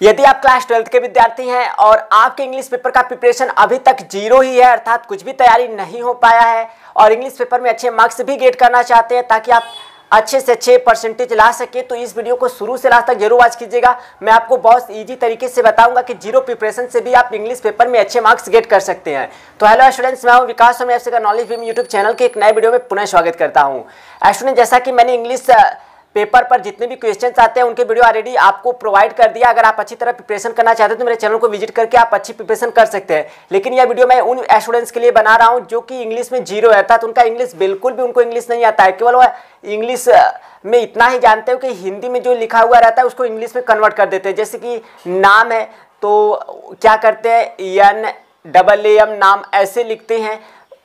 यदि आप class twelfth के विद्यार्थी हैं और आपके इंग्लिश पेपर का प्रिपरेशन अभी तक ज़ीरो ही है, अर्थात कुछ भी तैयारी नहीं हो पाया है और इंग्लिश पेपर में अच्छे मार्क्स भी गेट करना चाहते हैं ताकि आप अच्छे से अच्छे परसेंटेज ला सके तो इस वीडियो को शुरू से लास्ट तक ज़रूर वॉच कीजिएगा। मैं आपको बहुत इजी तरीके से बताऊँगा कि ज़ीरो प्रिपरेशन से भी आप इंग्लिश पेपर में अच्छे मार्क्स गेट कर सकते हैं। तो हेलो स्टूडेंट्स मैं हूँ विकास, और मैं आपसे नॉलेज भी यूट्यूब चैनल के एक नए वीडियो में पुनः स्वागत करता हूँ। स्टूडेंट जैसा कि मैंने इंग्लिश पेपर पर जितने भी क्वेश्चन आते हैं, उनके वीडियो ऑलरेडी आपको प्रोवाइड कर दिया। अगर आप अच्छी तरह प्रिपरेशन करना चाहते हैं तो मेरे चैनल को विज़िट करके आप अच्छी प्रिपरेशन कर सकते हैं। लेकिन यह वीडियो मैं उन स्टूडेंट्स के लिए बना रहा हूँ, जो कि इंग्लिश में ज़ीरो है। अर्थात उनका इंग्लिश बिल्कुल भी उनको इंग्लिश नहीं आता है। केवल वह इंग्लिश में इतना ही जानते हो कि हिंदी में जो लिखा हुआ रहता है, उसको इंग्लिश में कन्वर्ट कर देते हैं। जैसे कि नाम है तो क्या करते हैं? एन डबल ए एम नाम ऐसे लिखते हैं।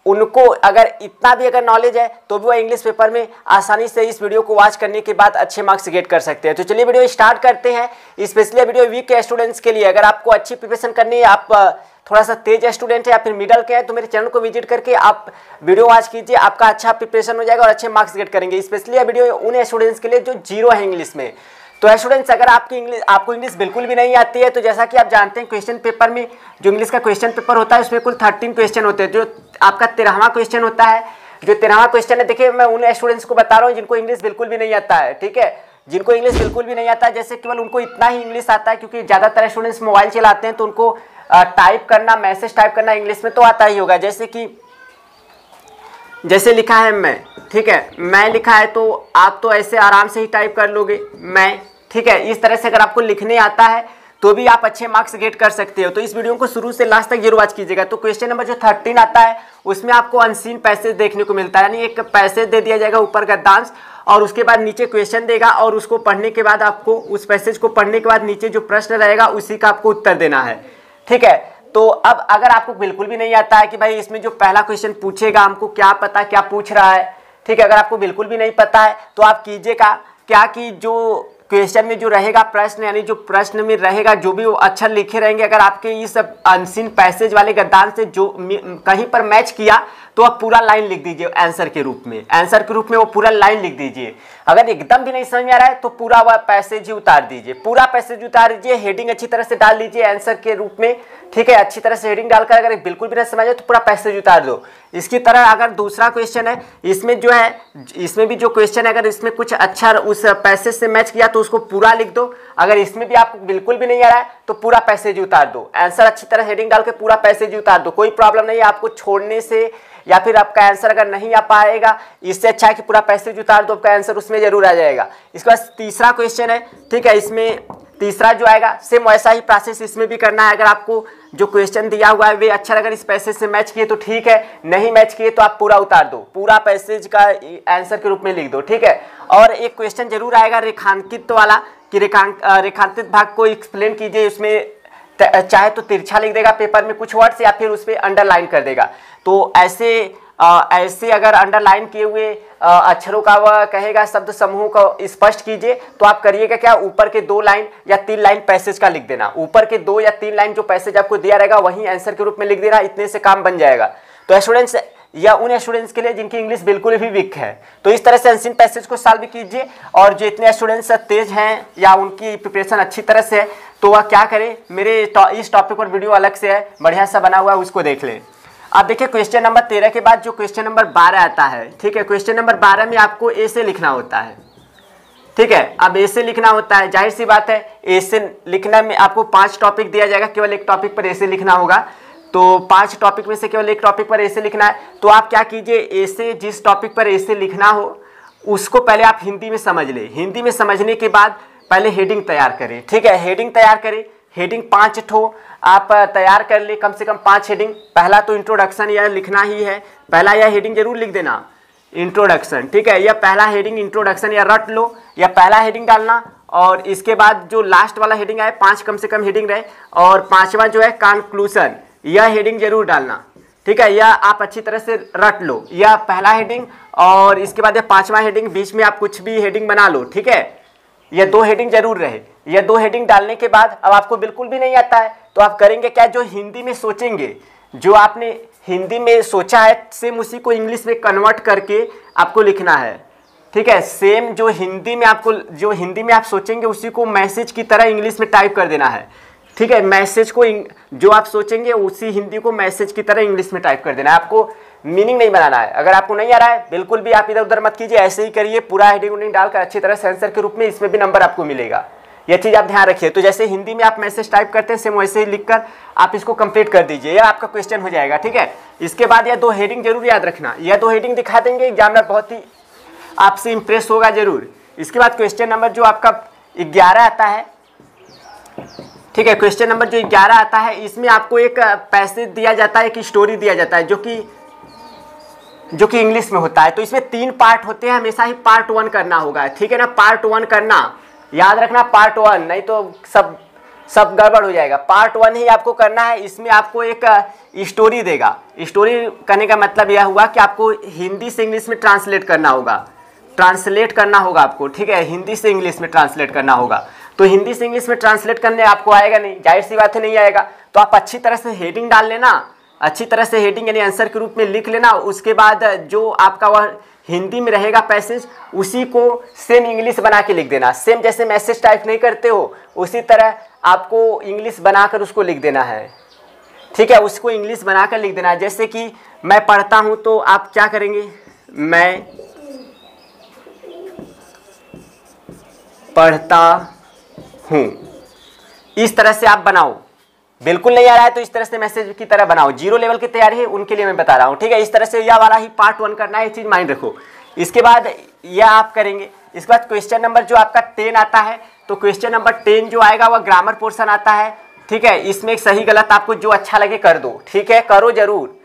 उनको अगर इतना भी अगर नॉलेज है तो भी वो इंग्लिश पेपर में आसानी से इस वीडियो को वॉच करने के बाद अच्छे मार्क्स गेट कर सकते हैं। तो चलिए वीडियो स्टार्ट करते हैं। स्पेशली वीडियो वीक के स्टूडेंट्स के लिए, अगर आपको अच्छी प्रिपरेशन करनी है, आप थोड़ा सा तेज स्टूडेंट है या फिर मिडल के हैं तो मेरे चैनल को विज़िट करके आप वीडियो वॉच कीजिए, आपका अच्छा प्रिपरेशन हो जाएगा और अच्छे मार्क्स गेट करेंगे। स्पेशली वीडियो उन स्टूडेंट्स के लिए जो ज़ीरो है इंग्लिश में। तो स्टूडेंट्स अगर आपकी इंग्लिश आपको इंग्लिश बिल्कुल भी नहीं आती है तो जैसा कि आप जानते हैं क्वेश्चन पेपर में जो इंग्लिश का क्वेश्चन पेपर होता है, उसमें कुल थर्टीन क्वेश्चन होते हैं। जो आपका तेरहवा क्वेश्चन होता है, जो तेरहवा क्वेश्चन है, देखिए, मैं उन स्टूडेंट्स को बता रहा हूँ, जिनको इंग्लिश बिल्कुल भी नहीं आता है, ठीक है? जिनको इंग्लिश बिल्कुल भी नहीं आता, जैसे केवल उनको इतना ही इंग्लिश आता है, क्योंकि ज़्यादातर स्टूडेंट्स मोबाइल चलाते हैं तो उनको टाइप करना मैसेज टाइप करना इंग्लिश में तो आता ही होगा। जैसे कि, जैसे लिखा है मैं, ठीक है? मैं लिखा है तो आप तो ऐसे आराम से ही टाइप कर लोगे। मैं ठीक है, इस तरह से अगर आपको लिखने आता है तो भी आप अच्छे मार्क्स गेट कर सकते हो। तो इस वीडियो को शुरू से लास्ट तक ज़रूर वॉच कीजिएगा। तो क्वेश्चन नंबर जो थर्टीन आता है, उसमें आपको अनसीन पैसेज देखने को मिलता है। यानी एक पैसेज दे दिया जाएगा ऊपर का डांस और उसके बाद नीचे क्वेश्चन देगा, और उसको पढ़ने के बाद आपको, उस पैसेज को पढ़ने के बाद नीचे जो प्रश्न रहेगा, उसी का आपको उत्तर देना है। ठीक है? तो अब अगर आपको बिल्कुल भी नहीं आता है कि भाई इसमें जो पहला क्वेश्चन पूछेगा, हमको क्या पता, क्या पूछ रहा है, ठीक है? अगर आपको बिल्कुल भी नहीं पता है तो आप कीजिएगा। क्या कि जो क्वेश्चन में जो रहेगा, प्रश्न, यानी जो प्रश्न में रहेगा, जो भी वो अक्षर लिखे रहेंगे, अगर आपके इस अनसिन पैसेज वाले गद्दान से जो कहीं पर मैच किया तो आप पूरा लाइन लिख दीजिए आंसर के रूप में। आंसर के रूप में वो पूरा लाइन लिख दीजिए। अगर एकदम भी नहीं समझ आ रहा है तो पूरा वह पैसेज ही उतार दीजिए। पूरा पैसेज उतार दीजिए हेडिंग अच्छी तरह से डाल दीजिए आंसर के रूप में। ठीक है, अच्छी तरह से हेडिंग डालकर अगर बिल्कुल भी नहीं समझ आए तो पूरा पैसेज उतार दो। इसकी तरह अगर दूसरा क्वेश्चन है, इसमें जो है, इसमें भी जो क्वेश्चन है, अगर इसमें कुछ अच्छा उस पैसेज से मैच किया तो उसको पूरा लिख दो। अगर इसमें भी आपको बिल्कुल भी नहीं आ रहा है तो पूरा पैसेज उतार दो। आंसर अच्छी तरह हेडिंग डाल के पूरा पैसेज उतार दो। कोई प्रॉब्लम नहीं है, आपको छोड़ने से या फिर आपका आंसर अगर नहीं आ पाएगा, इससे अच्छा है कि पूरा पैसेज उतार दो, आपका आंसर उसमें ज़रूर आ जाएगा। इसके बाद तीसरा क्वेश्चन है, ठीक है, इसमें तीसरा जो आएगा सेम वैसा ही प्रोसेस इसमें भी करना है। अगर आपको जो क्वेश्चन दिया हुआ है, वे अच्छा अगर इस पैसेज से मैच किए तो ठीक है, नहीं मैच किए तो आप पूरा उतार दो। पूरा पैसेज का आंसर के रूप में लिख दो, ठीक है। और एक क्वेश्चन ज़रूर आएगा, रेखांकित वाला, कि रेखांक रेखांकित भाग को एक्सप्लेन कीजिए, उसमें चाहे तो तिरछा लिख देगा पेपर में कुछ वर्ड्स या फिर उस पर अंडरलाइन कर देगा। तो ऐसे आ, ऐसे अगर अंडरलाइन किए हुए अक्षरों का वह कहेगा शब्द समूह को स्पष्ट कीजिए तो आप करिएगा क्या ऊपर के दो लाइन या तीन लाइन पैसेज का लिख देना। ऊपर के दो या तीन लाइन जो पैसेज आपको दिया रहेगा वही आंसर के रूप में लिख देना इतने से काम बन जाएगा। तो स्टूडेंट्स या उन स्टूडेंट्स के लिए जिनकी इंग्लिश बिल्कुल भी वीक है तो इस तरह से अनसिन पैसेज को सॉल्व कीजिए और जो इतने स्टूडेंट्स तेज हैं या उनकी प्रिपरेशन अच्छी तरह से तो वह क्या करें? मेरे इस टॉपिक पर वीडियो अलग से है, बढ़िया सा बना हुआ है, उसको देख लें। अब देखिए क्वेश्चन नंबर तेरह के बाद जो क्वेश्चन नंबर बारह आता है, ठीक है? क्वेश्चन नंबर बारह में आपको ए से लिखना होता है। ठीक है? अब ए से लिखना होता है, ज़ाहिर सी बात है ए से लिखना में आपको पाँच टॉपिक दिया जाएगा, केवल एक टॉपिक पर ए से लिखना होगा। तो पाँच टॉपिक में से केवल एक टॉपिक पर ए से लिखना है। तो आप क्या कीजिए ए से जिस टॉपिक पर ए से लिखना हो, उसको पहले आप हिंदी में समझ ले। हिंदी में समझने के बाद पहले हेडिंग तैयार करें, ठीक है? हेडिंग तैयार करें हेडिंग पाँच ठो। आप तैयार कर ले, कम से कम पाँच हेडिंग पहला तो इंट्रोडक्शन यह लिखना ही है। पहला यह हेडिंग ज़रूर लिख देना। इंट्रोडक्शन ठीक है? यह पहला हेडिंग इंट्रोडक्शन या रट लो। या पहला हेडिंग डालना और इसके बाद जो लास्ट वाला हेडिंग आए, पाँच कम से कम हेडिंग रहे। और पांचवा जो है कंक्लूसन यह हेडिंग ज़रूर डालना। ठीक है? यह आप अच्छी तरह से रट लो। यह पहला हेडिंग और इसके बाद यह पांचवा हेडिंग बीच में आप कुछ भी हेडिंग बना लो, ठीक है? यह दो हेडिंग ज़रूर रहे। यह दो हेडिंग डालने के बाद अब आपको बिल्कुल भी नहीं आता है तो आप करेंगे क्या? जो हिंदी में सोचेंगे, जो आपने हिंदी में सोचा है सेम उसी को इंग्लिश में कन्वर्ट करके आपको लिखना है। ठीक है? सेम जो हिंदी में आपको, जो हिंदी में आप सोचेंगे, उसी को मैसेज की तरह इंग्लिश में टाइप कर देना है। ठीक है? मैसेज को जो आप सोचेंगे, उसी हिंदी को मैसेज की तरह इंग्लिश में टाइप कर देना है। आपको मीनिंग नहीं बनाना है। अगर आपको नहीं आ रहा है, बिल्कुल भी आप इधर उधर मत कीजिए, ऐसे ही करिए, पूरा हेडिंग उडिंग डालकर अच्छी तरह से आंसर के रूप में इसमें भी नंबर आपको मिलेगा। यह चीज़ आप ध्यान रखिए। तो जैसे हिंदी में आप मैसेज टाइप करते हैं सेम वैसे ही लिखकर आप इसको कंप्लीट कर दीजिए। यह आपका क्वेश्चन हो जाएगा, ठीक है? इसके बाद यह दो हेडिंग ज़रूर याद रखना। यह दो हेडिंग दिखा देंगे एग्जामिनर बहुत ही आपसे इम्प्रेस होगा ज़रूर। इसके बाद क्वेश्चन नंबर जो आपका ग्यारह आता है, ठीक है? क्वेश्चन नंबर जो ग्यारह आता है, इसमें आपको एक पैसेज दिया जाता है, एक स्टोरी दिया जाता है, जो कि जो कि इंग्लिश में होता है तो इसमें तीन पार्ट होते हैं, हमेशा ही पार्ट वन करना होगा। ठीक है ना? पार्ट वन करना। याद रखना पार्ट वन नहीं तो सब सब गड़बड़ हो जाएगा। पार्ट वन ही आपको करना है, इसमें आपको एक स्टोरी देगा। स्टोरी करने का मतलब यह हुआ कि आपको हिंदी से इंग्लिश में ट्रांसलेट करना होगा। ट्रांसलेट करना होगा आपको, ठीक है? हिंदी से इंग्लिश में ट्रांसलेट करना होगा। तो हिंदी से इंग्लिश में ट्रांसलेट करने आपको आएगा नहीं? ज़ाहिर सी बात है, नहीं आएगा। तो आप अच्छी तरह से हेडिंग डाल लेना। अच्छी तरह से हेडिंग यानी आंसर के रूप में लिख लेना, उसके बाद जो आपका वह हिंदी में रहेगा पैसेज उसी को सेम इंग्लिश बना के लिख देना। सेम जैसे मैसेज टाइप नहीं करते हो, उसी तरह आपको इंग्लिश बनाकर उसको लिख देना है। ठीक है, उसको इंग्लिश बनाकर लिख देना है। जैसे कि मैं पढ़ता हूँ तो आप क्या करेंगे? मैं पढ़ता हूँ। इस तरह से आप बनाओ। बिल्कुल नहीं आ रहा है तो इस तरह से मैसेज की तरह बनाओ। ज़ीरो लेवल की तैयारी है, उनके लिए मैं बता रहा हूँ, ठीक है? इस तरह से यह वाला ही पार्ट वन करना है, ये चीज़ माइंड रखो। इसके बाद यह आप करेंगे, इसके बाद क्वेश्चन नंबर जो आपका टेन आता है तो क्वेश्चन नंबर टेन जो आएगा, वह ग्रामर पोर्सन आता है, ठीक है? इसमें सही गलत आपको जो अच्छा लगे कर दो, ठीक है? करो ज़रूर।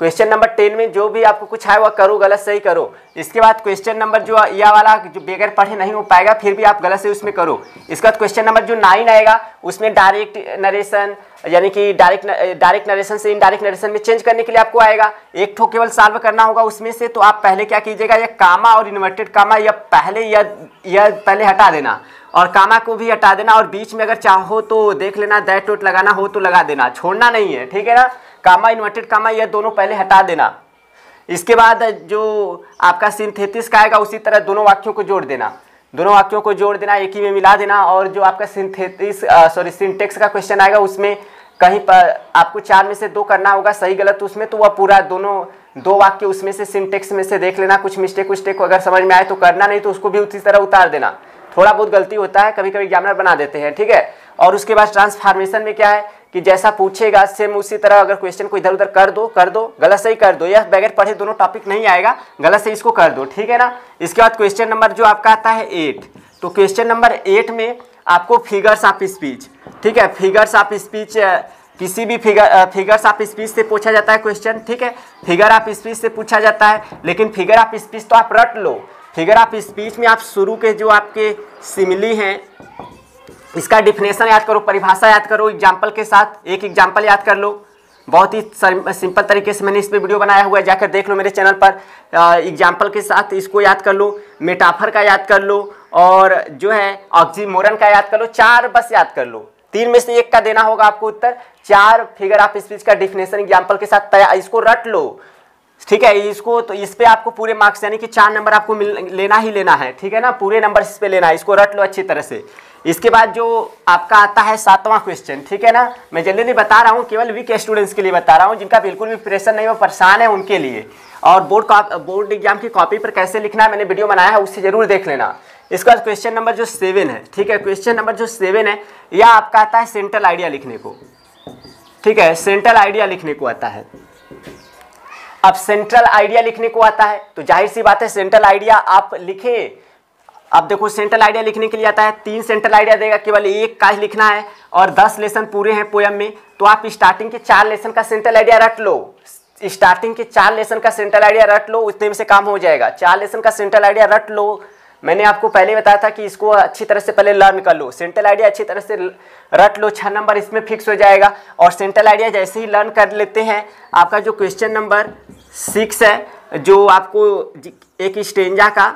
क्वेश्चन नंबर टेन में जो भी आपको कुछ है, वह करो, गलत सही करो। इसके बाद क्वेश्चन नंबर जो यह वाला, जो बेगर पढ़े नहीं हो पाएगा, फिर भी आप गलत से उसमें करो। इसके बाद क्वेश्चन नंबर जो नाइन आएगा, उसमें डायरेक्ट नरेशन यानी कि डायरेक्ट डायरेक्ट नरेशन से इनडायरेक्ट नरेशन में चेंज करने के लिए आपको आएगा। एक ठो केवल सॉल्व करना होगा उसमें से तो आप पहले क्या कीजिएगा, यह कामा और इन्वर्टेड कामा यह पहले, यह यह पहले हटा देना। और कामा को भी हटा देना और बीच में अगर चाहो तो देख लेना, दैट वोट लगाना हो तो लगा देना, छोड़ना नहीं है, ठीक है ना? कामा इन्वर्टेड कामा यह दोनों पहले हटा देना। इसके बाद जो आपका सिंथेटिस का आएगा, उसी तरह दोनों वाक्यों को जोड़ देना। दोनों वाक्यों को जोड़ देना, एक ही में मिला देना और जो आपका सिंथेटिस सॉरी सिंटेक्स का क्वेश्चन आएगा, उसमें कहीं पर आपको चार में से दो करना होगा, सही, गलत, उसमें तो वह पूरा दोनों, दो वाक्य उसमें से सिंटेक्स में से देख लेना, कुछ मिस्टेक उस्टेक अगर समझ में आए तो करना, नहीं तो उसको भी उसी तरह उतार देना। थोड़ा बहुत गलती होता है कभी कभी एग्जामिनर बना देते हैं, ठीक है? और उसके बाद ट्रांसफॉर्मेशन में क्या है कि जैसा पूछेगा सेम उसी तरह अगर क्वेश्चन को इधर उधर कर दो कर दो, गलत सही कर दो, या बगैर पढ़े दोनों टॉपिक नहीं आएगा, गलत से इसको कर दो, ठीक है ना? इसके बाद क्वेश्चन नंबर जो आपका आता है एट तो क्वेश्चन नंबर एट में आपको फिगर्स ऑफ़ स्पीच ठीक है? फिगर्स ऑफ़ स्पीच किसी भी फिगर फिगर्स ऑफ़ स्पीच से पूछा जाता है क्वेश्चन ठीक है? फिगर ऑफ़ स्पीच से पूछा जाता है, लेकिन फिगर ऑफ़ स्पीच तो आप रट लो। फिगर ऑफ़ स्पीच में आप शुरू के जो आपके सिमिली हैं, इसका डिफिनेशन याद करो, परिभाषा याद करो एग्ज़ाम्पल के साथ एक एग्ज़ाम्पल याद कर लो। बहुत ही सिंपल तरीके से मैंने इस पर वीडियो बनाया हुआ है, जाकर देख लो मेरे चैनल पर। एग्ज़ाम्पल के साथ इसको याद कर लो मेटाफर का याद कर लो, और जो है ऑक्सीमोरन का याद कर लो, चार बस याद कर लो। तीन में से एक का देना होगा आपको उत्तर। चार फिगर ऑफ़ स्पीच का डिफिनेशन एग्ज़ाम्पल के साथ इसको रट लो। ठीक है, इसको तो इस पे आपको पूरे मार्क्स यानी कि चार नंबर आपको मिल, लेना ही लेना है, ठीक है ना? पूरे नंबर इस पे लेना है, इसको रट लो अच्छी तरह से। इसके बाद जो आपका आता है सातवां क्वेश्चन ठीक है ना? मैं जल्दी जल्दी बता रहा हूँ, केवल वीक स्टूडेंट्स के लिए बता रहा हूँ, जिनका बिल्कुल भी प्रेशर नहीं वो परेशान है उनके लिए। और बोर्ड बोर्ड एग्ज़ाम की कॉपी पर कैसे लिखना है, मैंने वीडियो बनाया है, उससे ज़रूर देख लेना। इसके बाद क्वेश्चन नंबर जो सेवन है, ठीक है? क्वेश्चन नंबर जो सेवन है, यह आपका आता है सेंट्रल आइडिया लिखने को। ठीक है सेंट्रल आइडिया लिखने को आता है। अब सेंट्रल आइडिया लिखने को आता है तो ज़ाहिर सी बात है सेंट्रल आइडिया आप लिखे। अब देखो सेंट्रल आइडिया लिखने के लिए आता है, तीन सेंट्रल आइडिया देगा, केवल एक का लिखना है, और दस लेसन पूरे हैं पोयम में तो आप स्टार्टिंग के चार लेसन का सेंट्रल आइडिया रट लो। स्टार्टिंग के चार लेसन का सेंट्रल आइडिया रट लो, उतने में से काम हो जाएगा। चार लेसन का सेंट्रल आइडिया रट लो मैंने आपको पहले बताया था कि इसको अच्छी तरह से पहले लर्न कर लो। सेंट्रल आइडिया अच्छी तरह से रट लो छः नंबर इसमें फिक्स हो जाएगा। और सेंट्रल आइडिया जैसे ही लर्न कर लेते हैं, आपका जो क्वेश्चन नंबर सिक्स है, जो आपको एक स्टेंजा का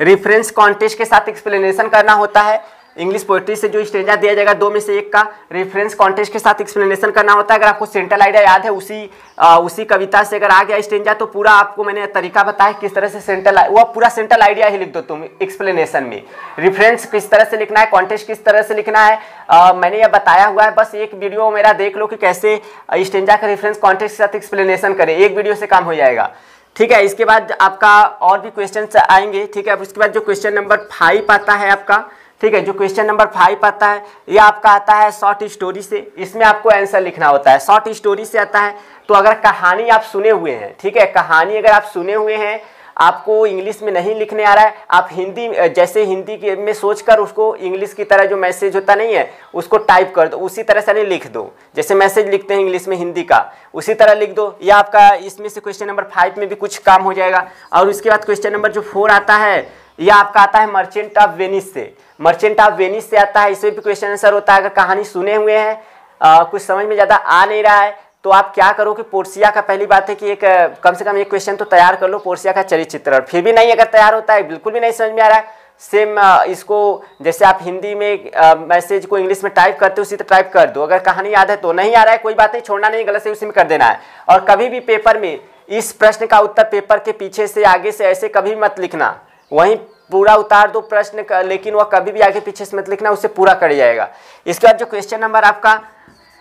रेफरेंस कॉन्टेस्ट के साथ एक्सप्लेनेशन करना होता है इंग्लिश पोइट्री से जो स्टेंजा दिया जाएगा दो में से एक का रेफरेंस कॉन्टेस्ट के साथ एक्सप्लेनेशन करना होता है। अगर आपको सेंट्रल आइडिया याद है उसी आ, उसी कविता से अगर आ गया स्टेंजा तो पूरा आपको मैंने तरीका बताया किस तरह से सेंट्रल वो पूरा सेंट्रल आइडिया ही लिख दो तुम एक्सप्लेनेशन में। रेफरेंस किस तरह से लिखना है कॉन्टेस्ट किस तरह से लिखना है आ, मैंने यह बताया हुआ है। बस एक वीडियो मेरा देख लो कि कैसे स्टेंजा का रेफरेंस कॉन्टेस्ट के साथ एक्सप्लेनेशन करें। एक वीडियो से काम हो जाएगा। ठीक है इसके बाद आपका और भी क्वेश्चन आएँगे। ठीक है अब उसके बाद जो क्वेश्चन नंबर फाइव आता है आपका ठीक है, जो क्वेश्चन नंबर फाइव आता है, ये आपका आता है शॉर्ट स्टोरी से। इसमें आपको आंसर लिखना होता है। शॉर्ट स्टोरी से आता है। तो अगर कहानी आप सुने हुए हैं, ठीक है, कहानी अगर आप सुने हुए हैं, आपको इंग्लिश में नहीं लिखने आ रहा है, आप हिंदी, जैसे हिंदी के में सोचकर उसको इंग्लिश की तरह जो मैसेज होता नहीं है, उसको टाइप कर दो। उसी तरह से नहीं लिख दो। जैसे मैसेज लिखते हैं इंग्लिश में हिंदी का, उसी तरह लिख दो। या आपका इसमें से क्वेश्चन नंबर फाइव में भी कुछ काम हो जाएगा। और उसके बाद क्वेश्चन नंबर जो फोर आता है यह आपका आता है मर्चेंट ऑफ़ वेनिस से मर्चेंट ऑफ़ वेनिस से आता है, इसमें भी क्वेश्चन आंसर होता है, अगर कहानी सुने हुए हैं कुछ समझ में ज़्यादा आ नहीं रहा है तो आप क्या करो कि पोर्सिया का पहली बात है कि एक कम से कम एक क्वेश्चन तो तैयार कर लो, पोर्सिया का चरित्र। फिर भी नहीं अगर तैयार होता है, बिल्कुल भी नहीं समझ में आ रहा है। सेम इसको जैसे आप हिंदी में मैसेज को इंग्लिश में टाइप करते हो, उसी तरह टाइप कर दो। अगर कहानी याद है तो नहीं आ रहा है, कोई बात नहीं, छोड़ना नहीं, गलत से उसी में कर देना है। और कभी भी पेपर में, इस प्रश्न का उत्तर पेपर के पीछे से, आगे से ऐसे कभी मत लिखना। वहीं पूरा उतार दो प्रश्न लेकिन वह कभी भी आगे पीछे से मत लिखना, उससे पूरा कर जाएगा। इसके बाद जो क्वेश्चन नंबर आपका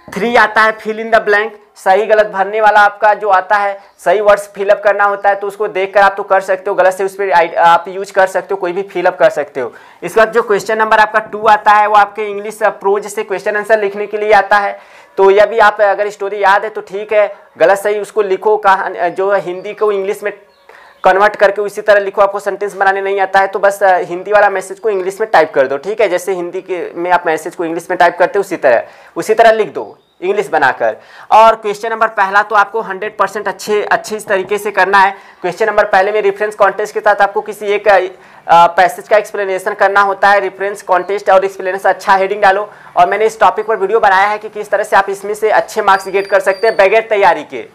थ्री आता है फिल इन द ब्लैंक सही, गलत भरने वाला आपका जो आता है, सही वर्ड्स फिलअप करना होता है तो उसको देखकर आप तो कर सकते हो, गलत से उस पर आप यूज़ कर सकते हो, कोई भी फिलअप कर सकते हो। इसके बाद जो क्वेश्चन नंबर आपका टू आता है, वो आपके इंग्लिश प्रोज से क्वेश्चन आंसर लिखने के लिए आता है। तो यह भी आप अगर स्टोरी याद है तो ठीक है, गलत सही उसको लिखो, कहा, जो हिंदी को इंग्लिश में कन्वर्ट करके उसी तरह लिखो, आपको सेंटेंस बनाने नहीं आता है तो बस हिंदी वाला मैसेज को इंग्लिश में टाइप कर दो, ठीक है? जैसे हिंदी के में आप मैसेज को इंग्लिश में टाइप करते हो, उसी तरह। उसी तरह लिख दो इंग्लिश बनाकर। और क्वेश्चन नंबर पहला तो आपको 100 परसेंट अच्छे अच्छे तरीके से करना है। क्वेश्चन नंबर पहले में रेफरेंस कॉन्टेस्ट के साथ आपको किसी एक पैसेज का एक्सप्लेनेशन करना होता है रेफरेंस कॉन्टेस्ट और एक्सप्लेनेशन अच्छा हेडिंग डालो। और मैंने इस टॉपिक पर वीडियो बनाया है कि किस तरह से आप इसमें से अच्छे मार्क्स गेट कर सकते हैं, बगैर तैयारी के।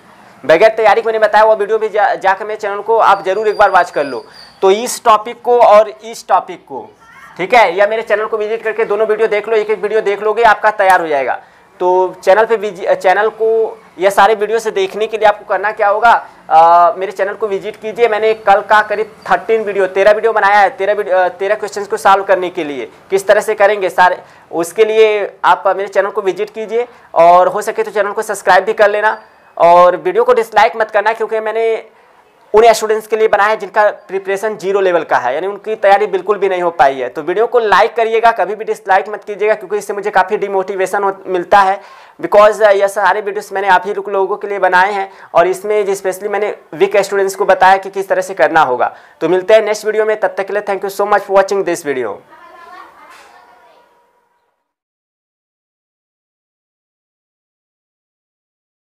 बगैर तैयारी को मैंने बताया वो वीडियो भी जा, जाकर मेरे चैनल को आप ज़रूर एक बार वॉच कर लो। तो इस टॉपिक को और इस टॉपिक को ठीक है? या मेरे चैनल को विज़िट करके दोनों वीडियो देख लो एक एक वीडियो देख लोगे आपका तैयार हो जाएगा। तो चैनल पे चैनल को यह सारे वीडियो से देखने के लिए आपको करना क्या होगा आ, मेरे चैनल को विज़िट कीजिए। मैंने कल का करीब थर्टीन वीडियो तेरह वीडियो बनाया है तेरह तेरह क्वेश्चंस को सॉल्व करने के लिए। किस तरह से करेंगे सारे उसके लिए आप मेरे चैनल को विज़िट कीजिए। और हो सके तो चैनल को सब्सक्राइब भी कर लेना। और वीडियो को डिसलाइक मत करना क्योंकि मैंने उन स्टूडेंट्स के लिए बनाया है जिनका प्रिपरेशन ज़ीरो लेवल का है, यानी उनकी तैयारी बिल्कुल भी नहीं हो पाई है। तो वीडियो को लाइक करिएगा, कभी भी डिसलाइक मत कीजिएगा क्योंकि इससे मुझे काफ़ी डिमोटिवेशन मिलता है। बिकॉज़ ये सारे वीडियोस मैंने आप ही लोगों के लिए बनाए हैं और इसमें स्पेशली मैंने वीक स्टूडेंट्स को बताया कि किस तरह से करना होगा। तो मिलते हैं नेक्स्ट वीडियो में, तब तक के लिए thank you so much for watching this video